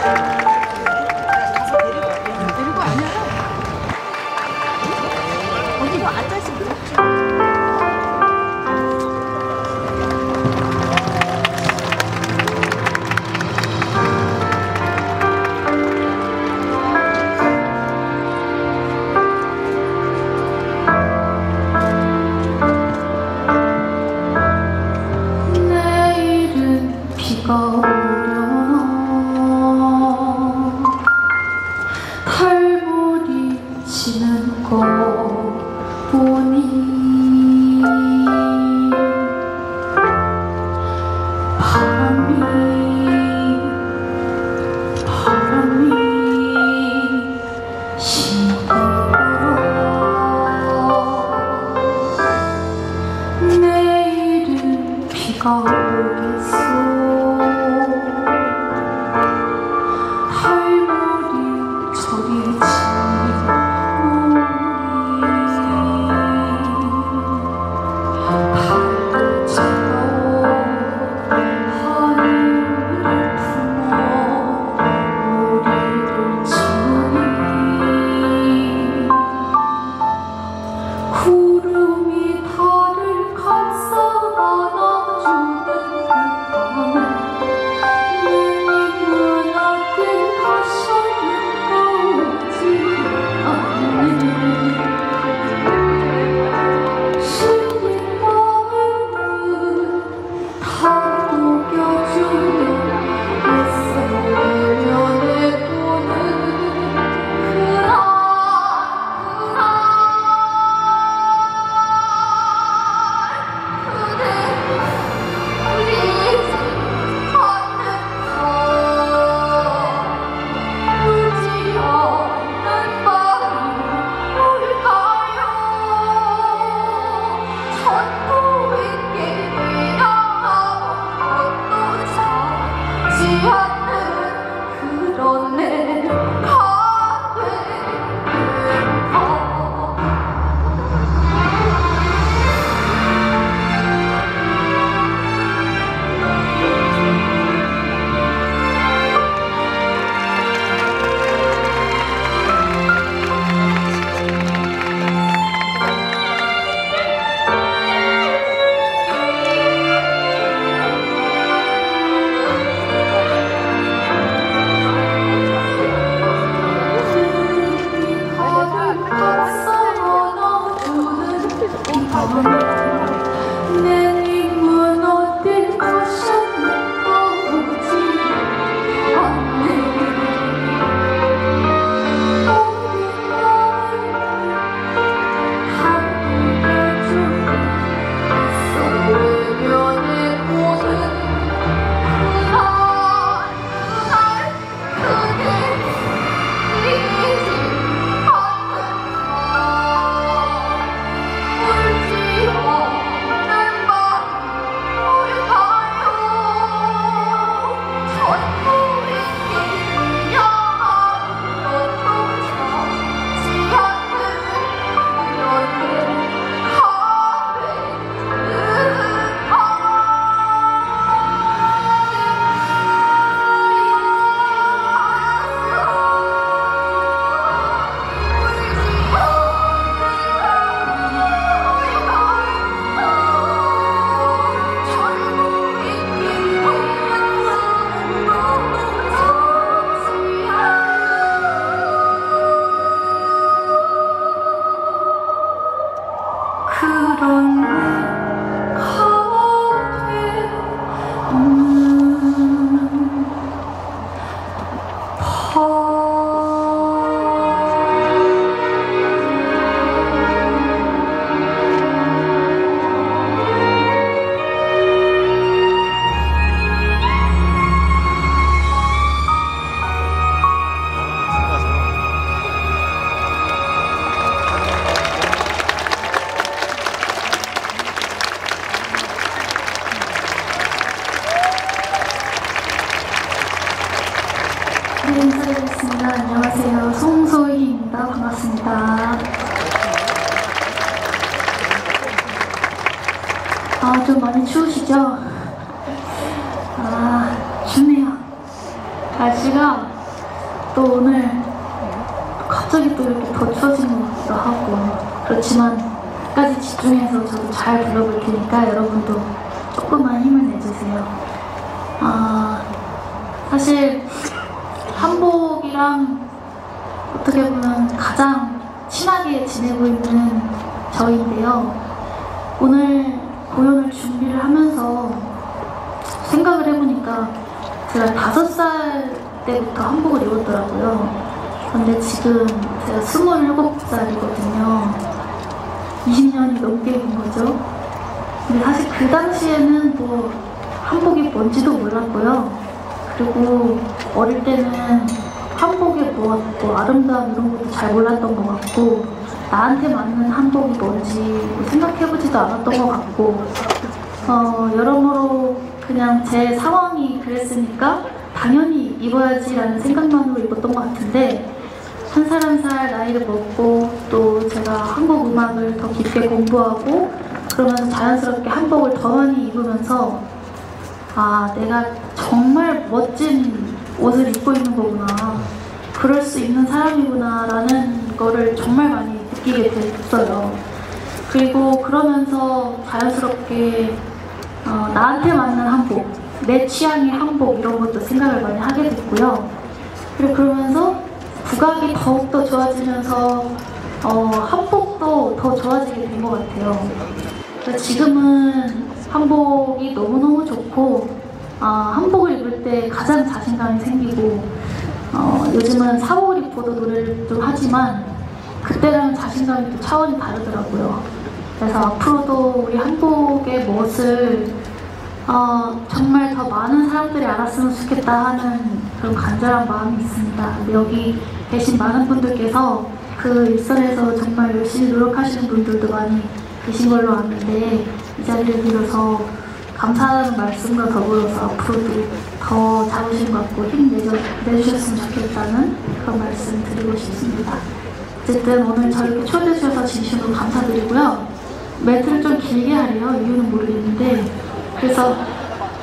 가서 그 아, 좀 많이 추우시죠? 아, 춥네요. 날씨가 또 오늘 갑자기 또 이렇게 더 추워진 것 같기도 하고 그렇지만 끝까지 집중해서 저도 잘 불러볼 테니까 여러분도 조금만 힘을 내주세요. 아 사실 한복이랑 어떻게 보면 가장 친하게 지내고 있는 저인데요. 오늘 공연을 준비를 하면서 생각을 해보니까 제가 다섯 살 때부터 한복을 입었더라고요. 근데 지금 제가 스물일곱 살이거든요. 20년이 넘게 입은 거죠. 근데 사실 그 당시에는 뭐 한복이 뭔지도 몰랐고요. 그리고 어릴 때는 한복의 뭐, 뭐 아름다움 이런 것도 잘 몰랐던 것 같고 나한테 맞는 한복이 뭔지 뭐 생각해보지도 않았던 것 같고 어, 여러모로 그냥 제 상황이 그랬으니까 당연히 입어야지라는 생각만으로 입었던 것 같은데 한 살 한 살 나이를 먹고 또 제가 한국 음악을 더 깊게 공부하고 그러면서 자연스럽게 한복을 더 많이 입으면서 아 내가 정말 멋진 옷을 입고 있는 거구나. 그럴 수 있는 사람이구나 라는 거를 정말 많이 느끼게 됐어요 그리고 그러면서 자연스럽게 어, 나한테 맞는 한복, 내 취향의 한복 이런 것도 생각을 많이 하게 됐고요. 그리고 그러면서 국악이 더욱더 좋아지면서 어, 한복도 더 좋아지게 된 것 같아요. 지금은 한복이 너무너무 좋고 어, 한복을 입을 때 가장 자신감이 생기고 어, 요즘은 사복 입고도 노래를 좀 하지만 그때랑 자신감이 또 차원이 다르더라고요. 그래서 앞으로도 우리 한국의 멋을 어, 정말 더 많은 사람들이 알았으면 좋겠다 하는 그런 간절한 마음이 있습니다. 여기 계신 많은 분들께서 그 일선에서 정말 열심히 노력하시는 분들도 많이 계신 걸로 아는데 이 자리를 빌어서 감사하다는 말씀과 더불어서 앞으로도 더 자부심 갖고 힘내줘, 내주셨으면 좋겠다는 그런 말씀 드리고 싶습니다. 어쨌든 오늘 저렇게 초대해 주셔서 진심으로 감사드리고요. 멘트를 좀 길게 하래요. 이유는 모르겠는데 그래서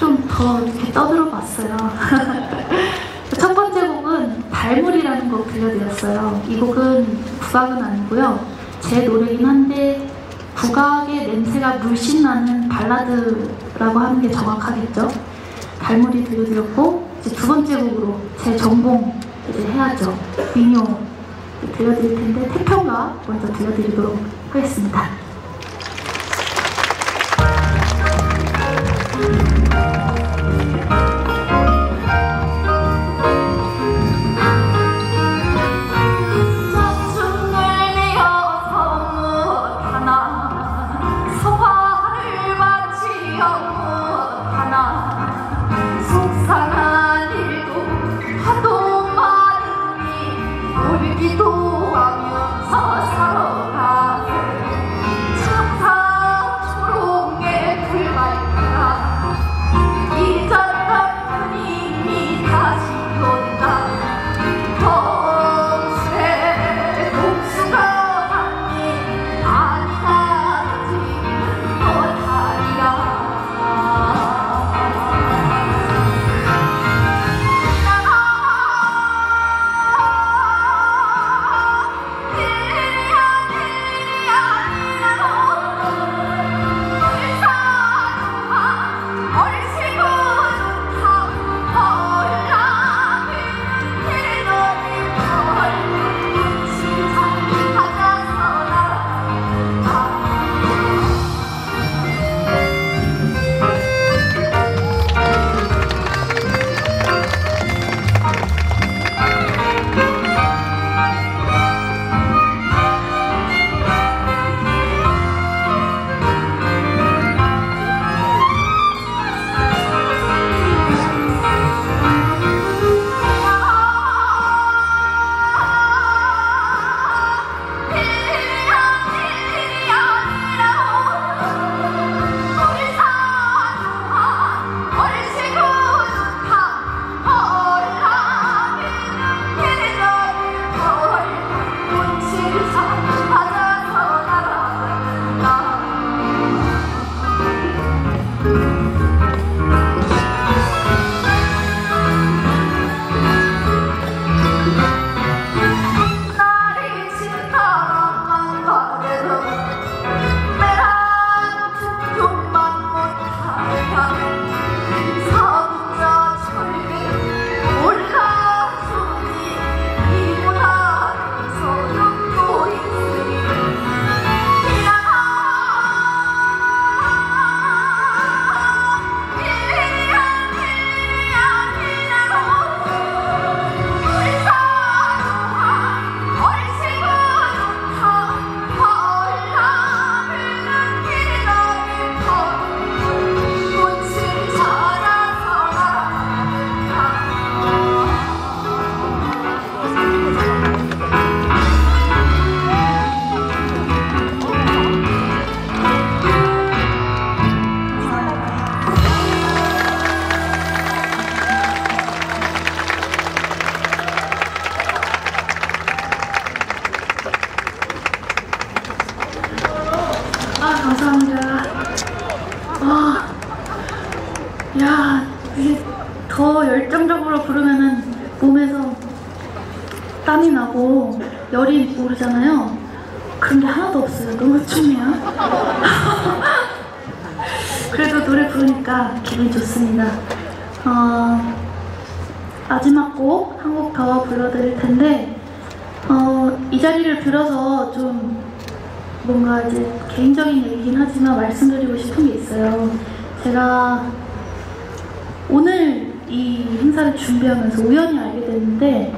좀 더 이렇게 떠들어 봤어요. 첫 번째 곡은 발물이라는 곡 들려드렸어요. 이 곡은 국악은 아니고요. 제 노래긴 한데 국악의 냄새가 물씬 나는 발라드라고 하는 게 정확하겠죠. 발물이 들려드렸고 이제 두 번째 곡으로 제 전공 이제 해야죠. 민요 들려드릴 텐데 태평가 먼저 들려드리도록 하겠습니다. 부르니까 기분이 좋습니다. 어, 마지막 곡 한 곡 더 불러드릴 텐데, 어, 이 자리를 빌어서 좀 뭔가 이제 개인적인 얘기긴 하지만 말씀드리고 싶은 게 있어요. 제가 오늘 이 행사를 준비하면서 우연히 알게 됐는데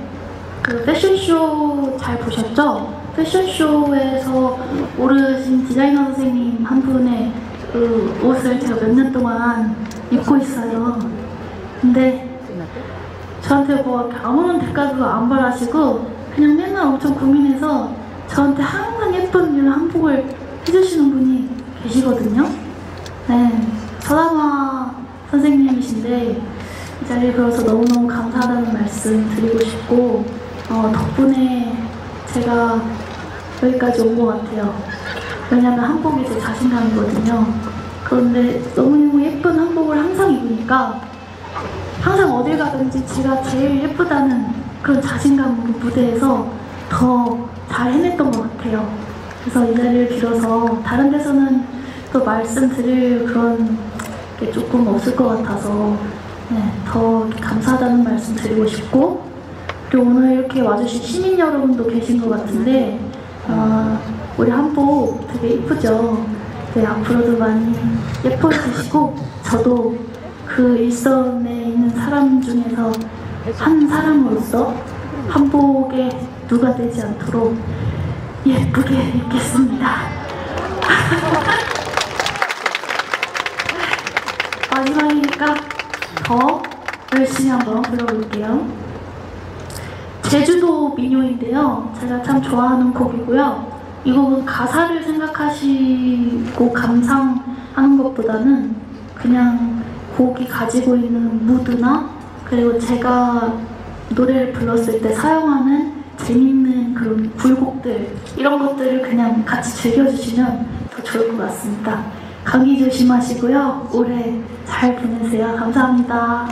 그 패션쇼 잘 보셨죠? 패션쇼에서 오르신 디자이너 선생님 한 분의 그 옷을 제가 몇 년 동안 입고 있어요. 근데 저한테 뭐 아무런 대가도 안 바라시고 그냥 맨날 엄청 고민해서 저한테 항상 예쁜 이런 한복을 해주시는 분이 계시거든요. 네, 서다마 선생님이신데 이 자리에 들어서 너무너무 감사하다는 말씀 드리고 싶고 어, 덕분에 제가 여기까지 온 것 같아요. 왜냐면 한복이 제 자신감이거든요. 그런데 너무너무 예쁜 한복을 항상 입으니까 항상 어딜 가든지 제가 제일 예쁘다는 그런 자신감으로 무대에서 더 잘 해냈던 것 같아요. 그래서 이 자리를 빌어서 다른 데서는 또 말씀드릴 그런 게 조금 없을 것 같아서 네, 더 감사하다는 말씀 드리고 싶고 그리고 오늘 이렇게 와주신 시민 여러분도 계신 것 같은데 아, 우리 한복 되게 이쁘죠? 네, 앞으로도 많이 예뻐지시고 저도 그 일선에 있는 사람 중에서 한 사람으로서 한복에 누가 되지 않도록 예쁘게 입겠습니다. 마지막이니까 더 열심히 한번 불러볼게요. 제주도 민요인데요. 제가 참 좋아하는 곡이고요. 이 곡은 가사를 생각하시고 감상 하는 것보다는 그냥 곡이 가지고 있는 무드나 그리고 제가 노래를 불렀을 때 사용하는 재밌는 그런 굴곡들 이런 것들을 그냥 같이 즐겨주시면 더 좋을 것 같습니다. 감기 조심하시고요. 올해 잘 보내세요. 감사합니다.